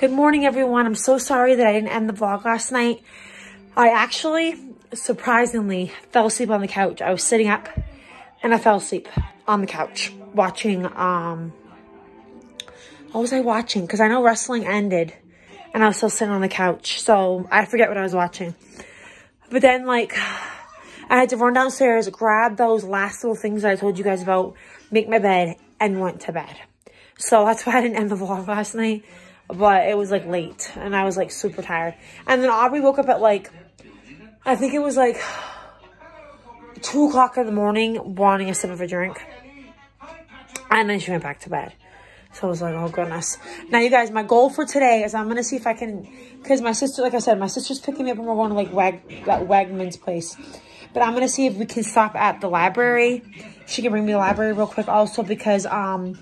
Good morning, everyone. I'm so sorry that I didn't end the vlog last night. I actually, surprisingly, fell asleep on the couch. I was sitting up and I fell asleep on the couch watching, um, what was I watching? Because I know wrestling ended and I was still sitting on the couch. So I forget what I was watching. But then, like, I had to run downstairs, grab those last little things that I told you guys about, make my bed, and went to bed. So that's why I didn't end the vlog last night but it was like late and I was like super tired. And then Aubrey woke up at like, I think it was like two o'clock in the morning wanting a sip of a drink. And then she went back to bed. So I was like, oh goodness. Now you guys, my goal for today is I'm going to see if I can, because my sister, like I said, my sister's picking me up and we're going to like Wag, that Wegman's place. But I'm going to see if we can stop at the library. She can bring me the library real quick also because um,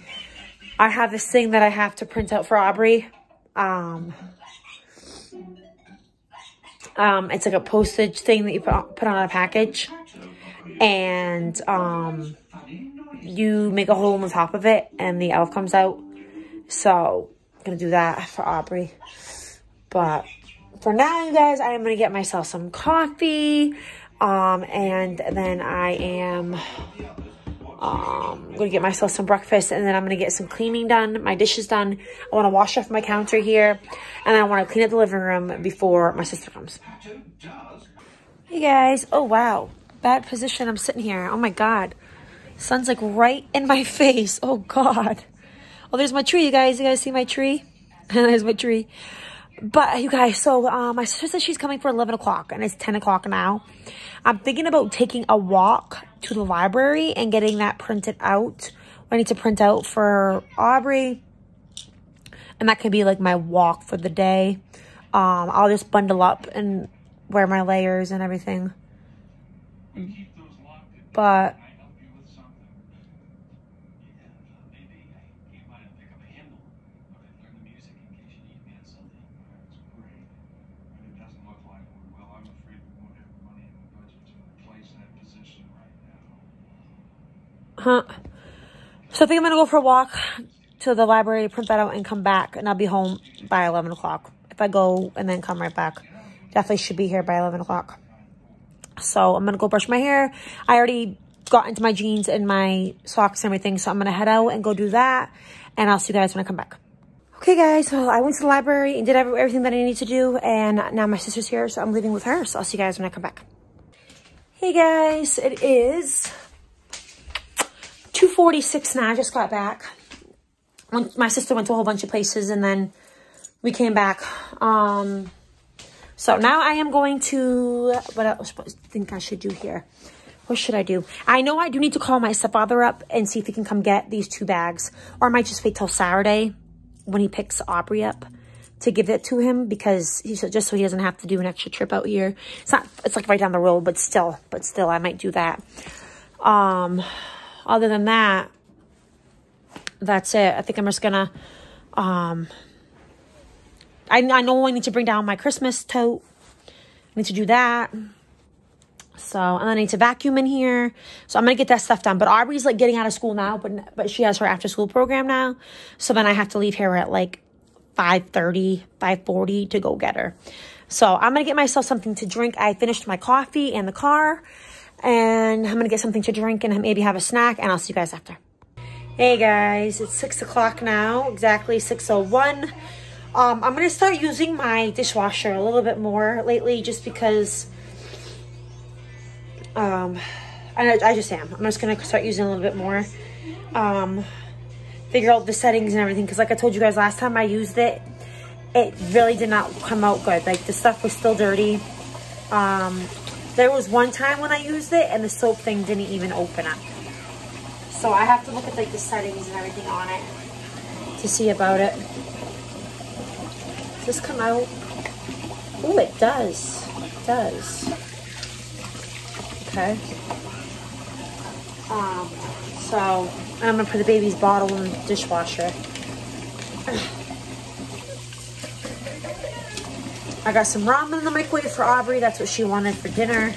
I have this thing that I have to print out for Aubrey um, um, it's like a postage thing that you put, put on a package. And um, you make a hole in the top of it and the elf comes out. So, I'm going to do that for Aubrey. But for now, you guys, I am going to get myself some coffee. Um, and then I am um, I'm gonna get myself some breakfast and then I'm gonna get some cleaning done, my dishes done. I wanna wash off my counter here and I wanna clean up the living room before my sister comes. Hey guys, oh wow, bad position I'm sitting here. Oh my God, sun's like right in my face. Oh God. Oh, there's my tree, you guys. You guys see my tree? there's my tree. But you guys, so um, my sister says she's coming for 11 o'clock and it's 10 o'clock now. I'm thinking about taking a walk to the library and getting that printed out. I need to print out for Aubrey. And that could be like my walk for the day. Um, I'll just bundle up and wear my layers and everything. But Huh. So I think I'm going to go for a walk to the library, print that out, and come back. And I'll be home by 11 o'clock. If I go and then come right back, definitely should be here by 11 o'clock. So I'm going to go brush my hair. I already got into my jeans and my socks and everything. So I'm going to head out and go do that. And I'll see you guys when I come back. Okay, guys, so I went to the library and did everything that I need to do. And now my sister's here, so I'm leaving with her. So I'll see you guys when I come back. Hey, guys, it is 246 now. I just got back. My sister went to a whole bunch of places and then we came back. Um, so now I am going to, what else I think I should do here? What should I do? I know I do need to call my stepfather up and see if he can come get these two bags. Or I might just wait till Saturday when he picks Aubrey up to give it to him because he said just so he doesn't have to do an extra trip out here. It's not, it's like right down the road, but still, but still I might do that. Um, other than that, that's it. I think I'm just gonna, um, I, I know I need to bring down my Christmas tote. I need to do that. So, and I need to vacuum in here. So I'm to get that stuff done. But Aubrey's like getting out of school now, but but she has her after school program now. So then I have to leave here at like 5.30, 5.40 to go get her. So I'm to get myself something to drink. I finished my coffee in the car. And I'm to get something to drink and maybe have a snack. And I'll see you guys after. Hey guys, it's 6 o'clock now. Exactly 6.01. Um, I'm to start using my dishwasher a little bit more lately just because um, I, I just am. I'm just to start using a little bit more. Um, figure out the settings and everything because like I told you guys last time I used it, it really did not come out good. Like the stuff was still dirty. Um, there was one time when I used it and the soap thing didn't even open up. So I have to look at like the settings and everything on it to see about it. Does this come out? Oh, it does. It does. Okay. Um, so I'm gonna put the baby's bottle in the dishwasher. I got some ramen in the microwave for Aubrey. That's what she wanted for dinner.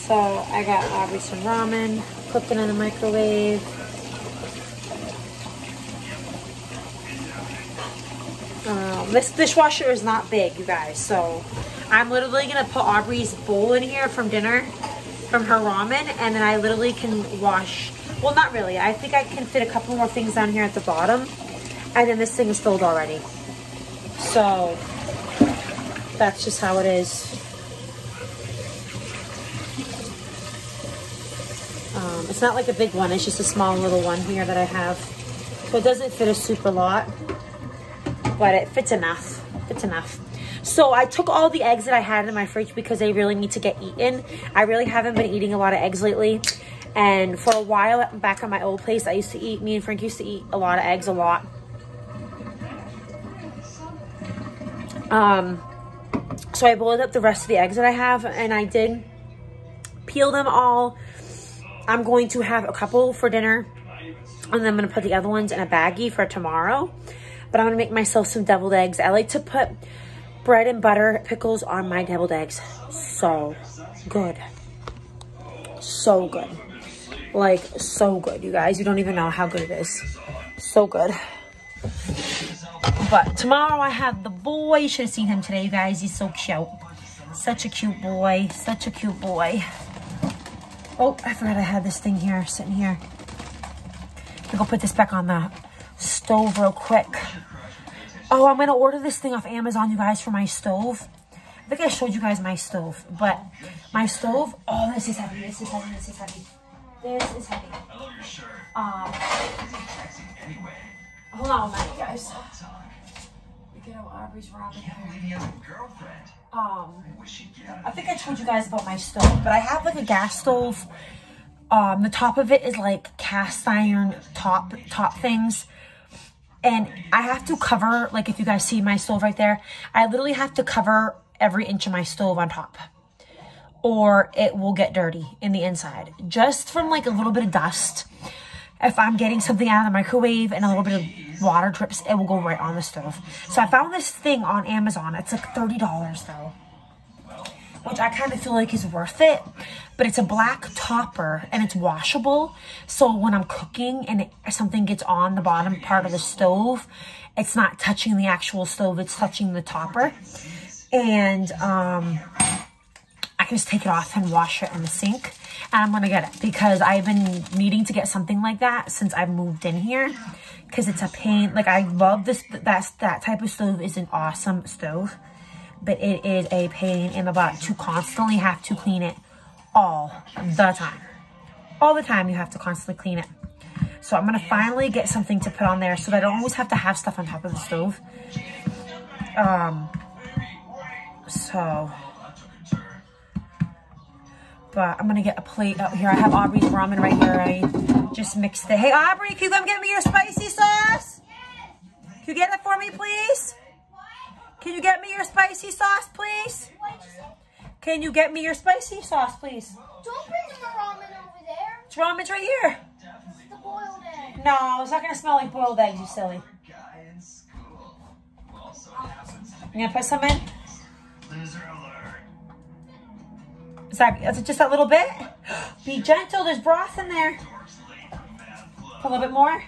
So I got Aubrey some ramen, cooking in the microwave. Um, this dishwasher is not big, you guys. So I'm literally going to put Aubrey's bowl in here from dinner, from her ramen. And then I literally can wash, well, not really. I think I can fit a couple more things down here at the bottom. And then this thing is filled already. So that's just how it is. Um, it's not like a big one. It's just a small little one here that I have. So it doesn't fit a super lot but it fits enough. Fits enough. So I took all the eggs that I had in my fridge because they really need to get eaten. I really haven't been eating a lot of eggs lately. And for a while back at my old place, I used to eat, me and Frank used to eat a lot of eggs, a lot. Um, so I boiled up the rest of the eggs that I have and I did peel them all. I'm going to have a couple for dinner and then I'm going to put the other ones in a baggie for tomorrow but I'm gonna make myself some deviled eggs. I like to put bread and butter pickles on my deviled eggs. So good. So good. Like, so good, you guys. You don't even know how good it is. So good. But tomorrow I have the boy. You should have seen him today, you guys. He's so cute. Such a cute boy. Such a cute boy. Oh, I forgot I had this thing here, sitting here. I'll go put this back on the stove real quick. Oh, I'm going to order this thing off Amazon, you guys, for my stove. I think I showed you guys my stove, but my stove, oh, this is heavy, this is heavy, this is heavy. This is heavy. Um, hold on a minute, guys. Aubrey's Robin Um, I think I told you guys about my stove, but I have like a gas stove. Um, the top of it is like cast iron top, top things. And I have to cover, like if you guys see my stove right there, I literally have to cover every inch of my stove on top or it will get dirty in the inside. Just from like a little bit of dust. If I'm getting something out of the microwave and a little bit of water drips, it will go right on the stove. So I found this thing on Amazon. It's like $30 though which I kind of feel like is worth it. But it's a black topper and it's washable. So when I'm cooking and something gets on the bottom part of the stove, it's not touching the actual stove, it's touching the topper. And um, I can just take it off and wash it in the sink. And I'm to get it because I've been needing to get something like that since I moved in here. Because it's a pain. Like, I love this. That's, that type of stove is an awesome stove but it is a pain in the butt to constantly have to clean it all the time. All the time you have to constantly clean it. So I'm to finally get something to put on there so that I don't always have to have stuff on top of the stove. Um, so, but I'm going to get a plate up here. I have Aubrey's ramen right here. I just mixed it. Hey, Aubrey, can you come get me your spicy sauce? Can you get it for me, please? Can you get me your spicy sauce, please? Can you get me your spicy sauce, please? Don't bring the ramen over there. It's ramen's right here. The boiled egg. No, it's not going to smell like boiled eggs, you silly. You going to put some in? Is that is it just a little bit? Be gentle, there's broth in there. a little bit more.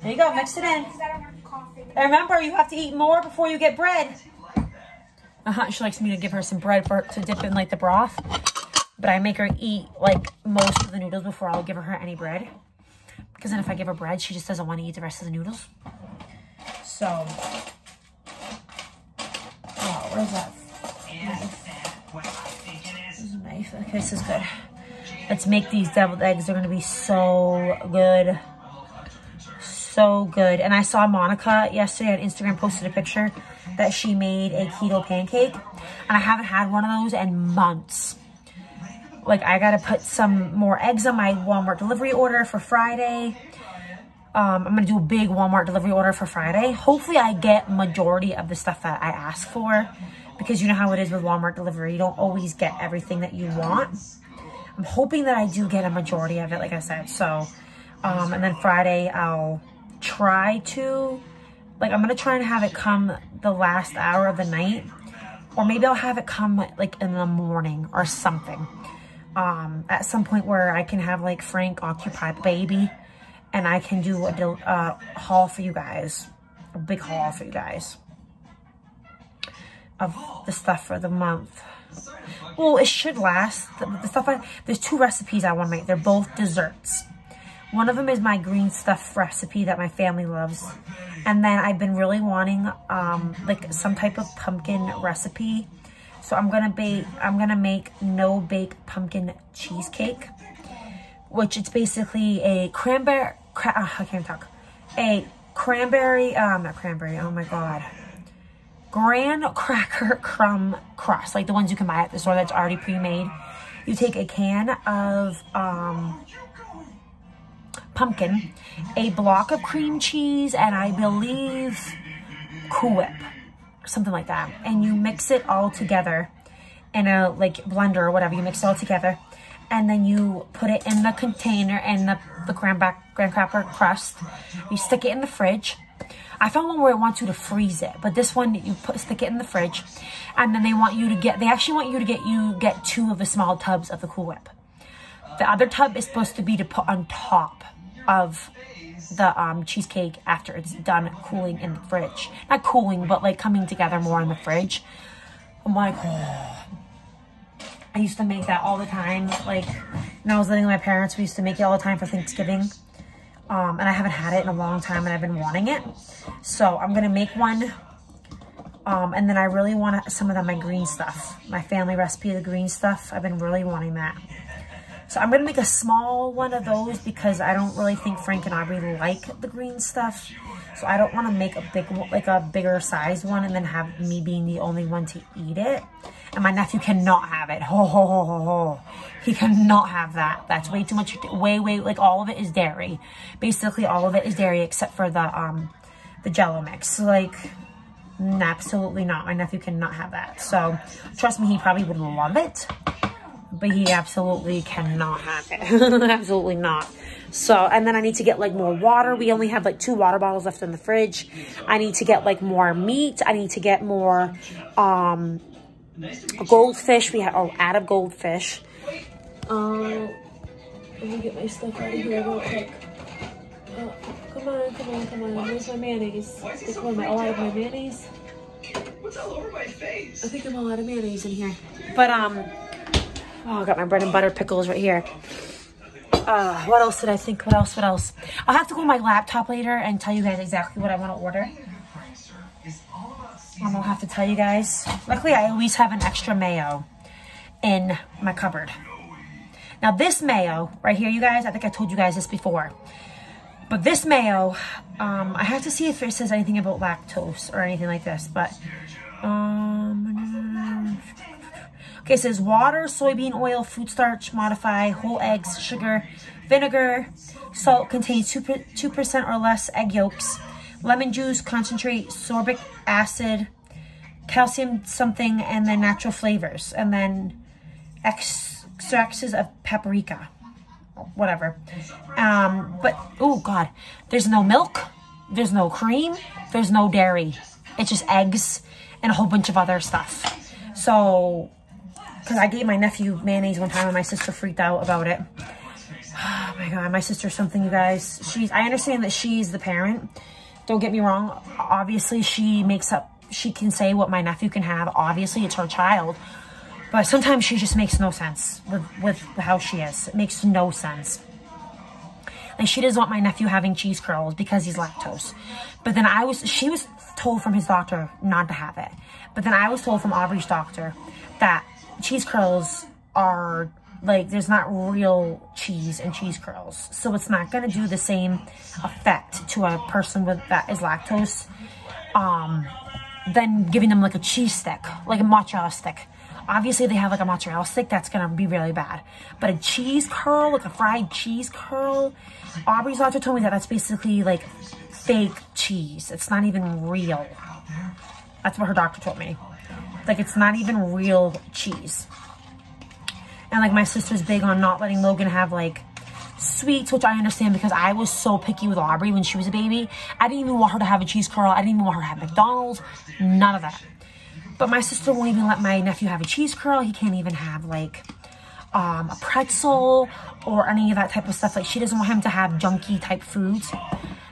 There you go, mix it in. Remember, you have to eat more before you get bread. Uh-huh, she likes me to give her some bread for to dip in like the broth. But I make her eat like most of the noodles before I'll give her any bread. Because then if I give her bread, she just doesn't want to eat the rest of the noodles. So, oh, where's that Okay, this is good. Let's make these deviled eggs. They're going to be so good so good. And I saw Monica yesterday on Instagram posted a picture that she made a keto pancake. And I haven't had one of those in months. Like, I got to put some more eggs on my Walmart delivery order for Friday. Um, I'm going to do a big Walmart delivery order for Friday. Hopefully, I get majority of the stuff that I ask for. Because you know how it is with Walmart delivery. You don't always get everything that you want. I'm hoping that I do get a majority of it, like I said. So, um, and then Friday, I'll try to, like I'm going to try and have it come the last hour of the night. Or maybe I'll have it come like in the morning or something. Um, at some point where I can have like Frank occupy the baby and I can do a uh, haul for you guys a big haul for you guys of the stuff for the month. Well, it should last. The, the stuff I, there's two recipes I want to make. They're both desserts. One of them is my green stuff recipe that my family loves. And then I've been really wanting um, like some type of pumpkin recipe. So I'm gonna bake, I'm gonna make no bake pumpkin cheesecake, which it's basically a cranberry, cra uh, I can't talk, a cranberry, um, not cranberry, oh my God, graham cracker crumb crust, like the ones you can buy at the store that's already pre-made. You take a can of um, pumpkin, a block of cream cheese, and I believe Cool Whip, something like that. And you mix it all together in a like blender or whatever. You mix it all together. And then you put it in the container and the, the graham, back, cracker crust. You stick it in the fridge I found one where it wants you to freeze it, but this one you put stick it in the fridge, and then they want you to get. They actually want you to get you get two of the small tubs of the Cool Whip. The other tub is supposed to be to put on top of the um, cheesecake after it's done cooling in the fridge. Not cooling, but like coming together more in the fridge. I'm like, oh. I used to make that all the time. Like, when I was living with my parents, we used to make it all the time for Thanksgiving. Um, and I haven't had it in a long time and I've been wanting it. So I'm going to make one. Um, and then I really want some of the, my green stuff. My family recipe the green stuff. I've been really wanting that. So I'm going to make a small one of those because I don't really think Frank and Aubrey like the green stuff. So I don't want to make a big, like a bigger size one and then have me being the only one to eat it. And my nephew cannot have it. Ho, ho, ho, ho, ho. He cannot have that. That's way too much, way, way, like all of it is dairy. Basically all of it is dairy except for the, um, the jello mix. Like, absolutely not. My nephew cannot have that. So trust me, he probably would love it but he absolutely cannot have it. absolutely not. So, and then I need to get like more water. We only have like two water bottles left in the fridge. I need to get like more meat. I need to get more um, goldfish. We have, oh, add a goldfish. Um, let me get my stuff out of here real quick. Oh, come on, come on, come on. Where's my mayonnaise? Oh, my, oh, I have my mayonnaise. What's all over my face? I think I'm all out of mayonnaise in here. But, um, Oh, I got my bread and butter pickles right here. Uh, what else did I think? What else? What else? I'll have to go on my laptop later and tell you guys exactly what I want to order. I'm gonna have to tell you guys. Luckily, I always have an extra mayo in my cupboard. Now, this mayo right here, you guys, I think I told you guys this before. But this mayo, um, I have to see if it says anything about lactose or anything like this. But, um, Okay, it says water, soybean oil, food starch, modify, whole eggs, sugar, vinegar, salt contains 2% or less egg yolks, lemon juice, concentrate, sorbic acid, calcium something, and then natural flavors. And then extracts of paprika, whatever. Um, but, oh God, there's no milk, there's no cream, there's no dairy. It's just eggs and a whole bunch of other stuff. So because I gave my nephew mayonnaise one time and my sister freaked out about it. Oh my God, my sister's something, you guys. She's, I understand that she's the parent. Don't get me wrong. Obviously, she makes up, she can say what my nephew can have. Obviously, it's her child. But sometimes she just makes no sense with, with how she is. It makes no sense. Like, she doesn't want my nephew having cheese curls because he's lactose. But then I was, she was told from his doctor not to have it. But then I was told from Aubrey's doctor that cheese curls are like there's not real cheese and cheese curls. So it's not going to do the same effect to a person with that is lactose um than giving them like a cheese stick like a mozzarella stick. Obviously they have like a mozzarella stick that's gonna be really bad. But a cheese curl like a fried cheese curl aubrey's doctor told me that that's basically like fake cheese. It's not even real. That's what her doctor told me. Like it's not even real cheese. And like my sister's big on not letting Logan have like sweets, which I understand because I was so picky with Aubrey when she was a baby. I didn't even want her to have a cheese curl. I didn't even want her to have McDonald's. None of that. But my sister won't even let my nephew have a cheese curl. He can't even have like um, a pretzel or any of that type of stuff. Like she doesn't want him to have junky type foods.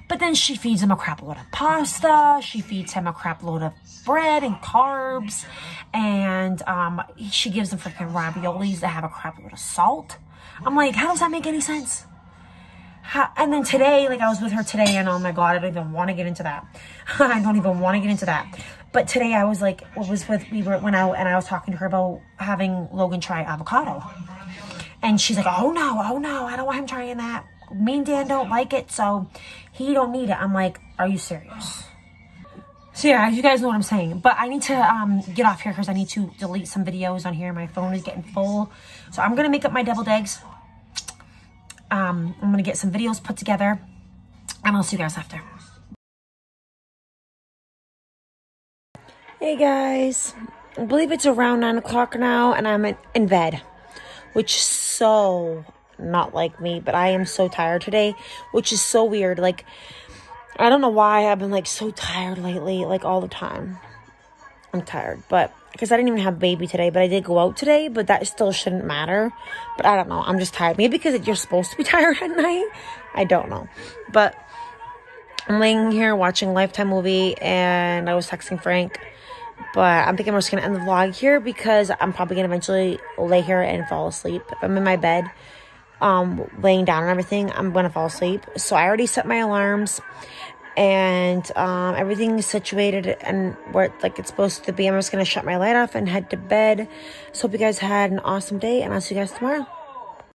But then she feeds him a crap load of pasta. She feeds him a crap load of bread and carbs. And um, she gives him freaking raviolis that have a crap load of salt. I'm like, how does that make any sense? How, and then today, like I was with her today, and oh my god, I don't even want to get into that. I don't even want to get into that. But today I was like, what was with we were when I and I was talking to her about having Logan try avocado, and she's like, oh no, oh no, I don't want him trying that. Me and Dan don't like it, so he don't need it. I'm like, are you serious? So yeah, you guys know what I'm saying. But I need to um, get off here because I need to delete some videos on here. My phone is getting full. So I'm going to make up my deviled eggs. Um, I'm going to get some videos put together. And I'll see you guys after. Hey guys. I believe it's around 9 o'clock now and I'm in bed. Which is so not like me. But I am so tired today. Which is so weird. Like... I don't know why I've been like so tired lately, like all the time. I'm tired, but because I didn't even have baby today, but I did go out today, but that still shouldn't matter. But I don't know. I'm just tired. Maybe because you're supposed to be tired at night. I don't know. But I'm laying here watching Lifetime movie and I was texting Frank. But I'm thinking I'm just going to end the vlog here because I'm probably going to eventually lay here and fall asleep. I'm in my bed, um, laying down and everything, I'm going to fall asleep. So I already set my alarms and um, everything is situated and where like it's supposed to be. I'm just going to shut my light off and head to bed. So hope you guys had an awesome day and I'll see you guys tomorrow.